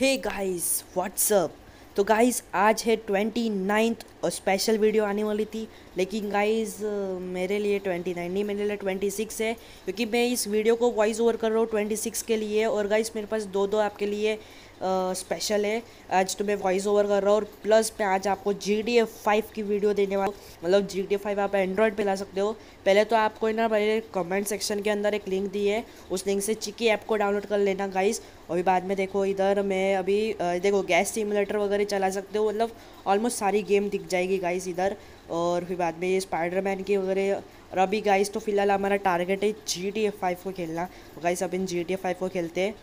हे guys what's up तो guys आज है ट्वेंटी नाइन्थ और स्पेशल वीडियो आने वाली थी। लेकिन गाइस मेरे लिए ट्वेंटी नाइन नहीं, मेरे लिए ट्वेंटी सिक्स है, क्योंकि मैं इस वीडियो को वॉइस ओवर कर रहा हूँ ट्वेंटी सिक्स के लिए। और गाइस मेरे पास दो दो आपके लिए स्पेशल है। आज तो मैं वॉइस ओवर कर रहा हूँ और प्लस मैं आज आपको जी डी एफ़ फाइव की वीडियो देने वाला मतलब जी डी एफ़ फाइव आप एंड्रॉयड पे ला सकते हो। पहले तो आपको ना पहले कमेंट सेक्शन के अंदर एक लिंक दी है। उस लिंक से चिकी ऐप को डाउनलोड कर लेना गाइस और भी बाद में देखो, इधर मैं अभी देखो गैस सिमुलेटर वगैरह चला सकते हो। मतलब ऑलमोस्ट सारी गेम दिख जाएगी गाइस इधर। और फिर बाद में ये स्पाइडरमैन की वगैरह। और अभी गाइस तो फ़िलहाल हमारा टारगेट है जी टी एफ़ फाइव को खेलना। गाइस अब इन जी टी एफ़ फाइव को खेलते हैं।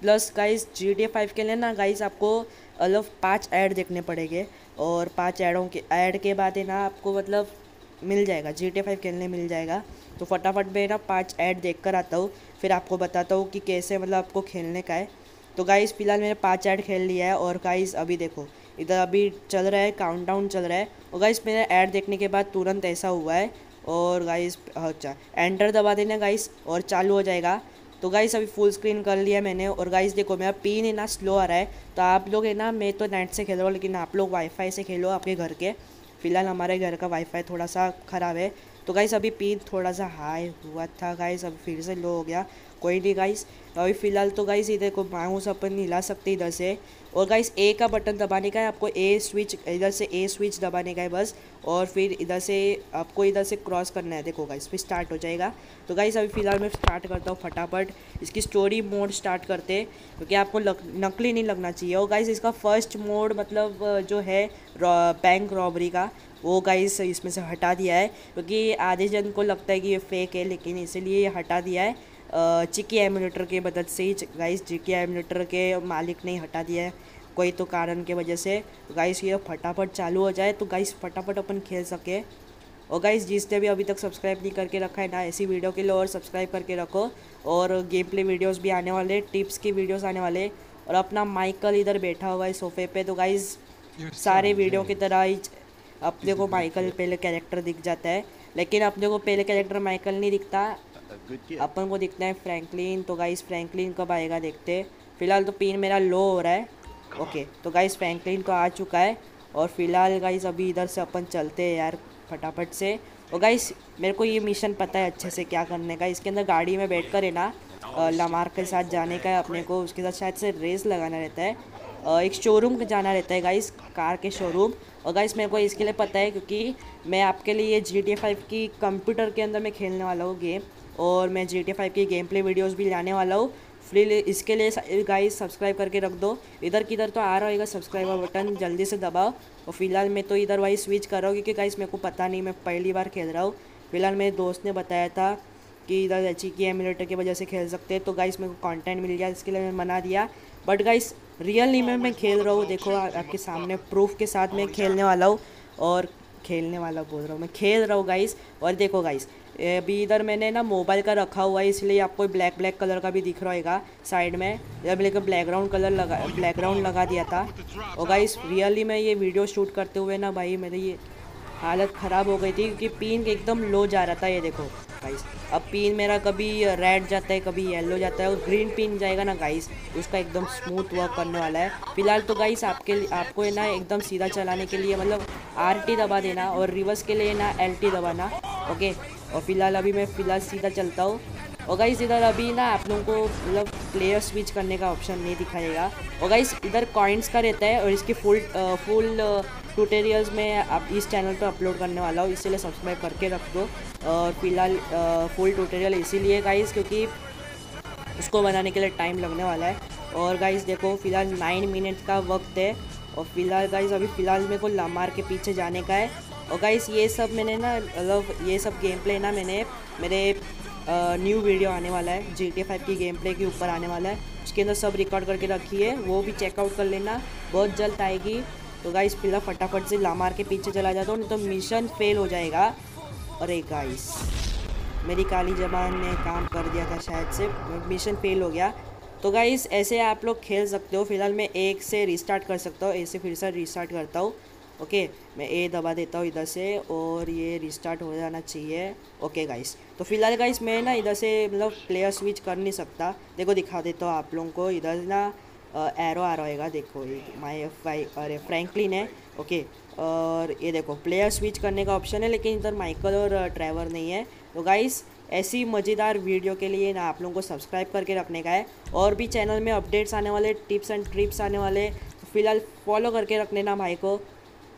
Plus guys G T five के लिए ना गाइस आपको मतलब पाँच ऐड देखने पड़ेंगे। और पाँच ऐडों के ऐड के बाद है ना आपको मतलब मिल जाएगा जी टी फाइव खेलने मिल जाएगा। तो फटाफट मैं ना पाँच ऐड देख कर आता हूँ, फिर आपको बताता हूँ कि कैसे मतलब आपको खेलने का है। तो गाइस फ़िलहाल मैंने पाँच ऐड खेल लिया है और गाइस अभी देखो, इधर अभी चल रहा है काउंटडाउन चल रहा है। और गाइस मेरे ऐड देखने के बाद तुरंत ऐसा हुआ है। और गाइस अच्छा एंटर दबा देना गाइस और चालू हो जाएगा। तो गाइस अभी फुल स्क्रीन कर लिया मैंने और गाइस देखो, मेरा पिन है ना स्लो आ रहा है तो आप लोग है ना, मैं तो नेट से खेल रहा हूँ, लेकिन आप लोग वाईफाई से खेलो आपके घर के। फ़िलहाल हमारे घर का वाईफाई थोड़ा सा ख़राब है। तो गाइस अभी पिन थोड़ा सा हाई हुआ था गाइस अभी फिर से लो हो गया। कोई नहीं गाइस अभी फ़िलहाल तो गाइस इधर को माउस अपन हिला सकते इधर से। और गाइस ए का बटन दबाने का है आपको ए स्विच इधर से ए स्विच दबाने का है बस। और फिर इधर से आपको इधर से क्रॉस करना है देखो गाइस फिर स्टार्ट हो जाएगा। तो गाइस अभी फ़िलहाल मैं स्टार्ट करता हूँ फटाफट। इसकी स्टोरी मोड स्टार्ट करते क्योंकि तो आपको लग, नकली नहीं लगना चाहिए। और गाइस इसका फ़र्स्ट मोड मतलब जो है बैंक रॉबरी का वो गाइस इसमें से हटा दिया है। क्योंकि आधे जन को लगता है कि ये फेक है लेकिन इसीलिए ये हटा दिया है। चिकी एमुलेटर के मदद से ही गाइस चिकी एमुलेटर के मालिक ने हटा दिया है। कोई तो कारण के वजह से गाइस ये फटाफट चालू हो जाए तो गाइस फटाफट अपन खेल सके। और गाइस जिसने भी अभी तक सब्सक्राइब नहीं करके रखा है ना ऐसी वीडियो के लिए और सब्सक्राइब करके रखो। और गेम प्ले वीडियोज़ भी आने वाले टिप्स की वीडियोज़ आने वाले। और अपना माइकल इधर बैठा हुआ है सोफे पे तो गाइस सारे वीडियो की तरह ही अपने को माइकल पहले कैरेक्टर दिख जाता है। लेकिन अपने को पहले कैरेक्टर माइकल नहीं दिखता। अपन को दिखता है फ्रैंकलिन तो गाइस फ्रैंकलिन कब आएगा देखते फ़िलहाल तो पिन मेरा लो हो रहा है। ओके तो गाइस फ्रैंकलिन तो आ चुका है। और फ़िलहाल गाइस अभी इधर से अपन चलते हैं यार फटाफट से। और गाइस मेरे को ये मिशन पता है अच्छे से क्या करने का। इसके अंदर गाड़ी में बैठ कर है ना लमार के साथ जाने का है अपने को। उसके साथ शायद से रेस लगाना रहता है। एक शोरूम जाना रहता है गाइस कार के शोरूम और गाइस मेरे को इसके लिए पता है क्योंकि मैं आपके लिए जी टी फाइव की कंप्यूटर के अंदर मैं खेलने वाला हूँ गेम और मैं जी टी फाइव की गेम प्ले वीडियोज़ भी लाने वाला हूँ। फ्री इसके लिए गाइस सब्सक्राइब करके रख दो। इधर किधर तो आ रहा होगा सब्सक्राइबर बटन जल्दी से दबाओ। और फ़िलहाल मैं तो इधर वही स्विच कर रहा हूँ, क्योंकि गाइस मेरे को पता नहीं, मैं पहली बार खेल रहा हूँ। फ़िलहाल मेरे दोस्त ने बताया था कि इधर अच्छी की एमुलेटर की वजह से खेल सकते हैं तो गाइस मेरे को कंटेंट मिल गया, इसके लिए मैं मना दिया। बट गाइस रियली में, मैं खेल रहा हूँ, देखो आपके सामने प्रूफ के साथ मैं खेलने वाला हूँ। और खेलने वाला बोल रहा हूँ। मैं खेल रहा हूँ गाइस और देखो गाइस अभी इधर मैंने ना मोबाइल का रखा हुआ है, इसलिए आपको ब्लैक ब्लैक कलर का भी दिख रहा होगा साइड में। जब लेकर ब्लैक ग्राउंड कलर लगा ब्लैक ग्राउंड लगा दिया था। और गाइस रियली मैं ये वीडियो शूट करते हुए ना भाई, मेरे ये हालत ख़राब हो गई थी क्योंकि पिन एकदम लो जा रहा था, ये देखो गाइस अब पिन मेरा कभी रेड जाता है, कभी येलो जाता है और ग्रीन पिन जाएगा ना गाइस उसका एकदम स्मूथ वर्क करने वाला है. फ़िलहाल तो गाइस आपके आपको है ना, एकदम सीधा चलाने के लिए मतलब आर टी दबा देना और रिवर्स के लिए ना एल टी दबाना ओके और फ़िलहाल अभी मैं फ़िलहाल सीधा चलता हूँ. और गाइस इधर अभी ना आप लोगों को मतलब प्लेयर स्विच करने का ऑप्शन नहीं दिखाएगा। और गाइस इधर कॉइन्स का रहता है और इसकी फुल फुल ट्यूटोरियल्स में आप इस चैनल पर अपलोड करने वाला हूँ, इसीलिए सब्सक्राइब करके रख दो। और फ़िलहाल फुल ट्यूटोरियल इसीलिए गाइस क्योंकि उसको बनाने के लिए टाइम लगने वाला है। और गाइस देखो, फ़िलहाल नाइन मिनट का वक्त है। और फ़िलहाल गाइस अभी फ़िलहाल मेरे को लामार के पीछे जाने का है। और गाइस ये सब मैंने ना मतलब ये सब गेम प्ले ना मैंने, मेरे न्यू वीडियो आने वाला है जी टी फाइव की गेम प्ले के ऊपर आने वाला है। उसके अंदर सब रिकॉर्ड करके रखी है, वो भी चेकआउट कर लेना, बहुत जल्द आएगी। तो गाइस फ़िलहाल फटाफट से लामार के पीछे चला जाता हूँ, नहीं तो मिशन फेल हो जाएगा। अरे गाइस मेरी काली जबान ने काम कर दिया था शायद से मिशन फेल हो गया। तो गाइस ऐसे आप लोग खेल सकते हो, फ़िलहाल मैं एक से रिस्टार्ट कर सकता हूँ ऐसे फिर से रिस्टार्ट करता हूँ। ओके मैं ए दबा देता हूँ इधर से और ये रिस्टार्ट हो जाना चाहिए। ओके गाइस तो फ़िलहाल गाइस मैं ना इधर से मतलब प्लेयर स्विच कर नहीं सकता। देखो, दिखा देता हूँ आप लोगों को। इधर ना एरो आ रहेगा देखो, ये माई फाई अरे फ्रैंकलिन है। ओके और ये देखो प्लेयर स्विच करने का ऑप्शन है, लेकिन इधर माइकल और ट्रैवर नहीं है। तो गाइस ऐसी मज़ेदार वीडियो के लिए ना आप लोगों को सब्सक्राइब करके रखने का है। और भी चैनल में अपडेट्स आने वाले टिप्स एंड ट्रिप्स आने वाले तो फ़िलहाल फॉलो करके रखने ना भाई को।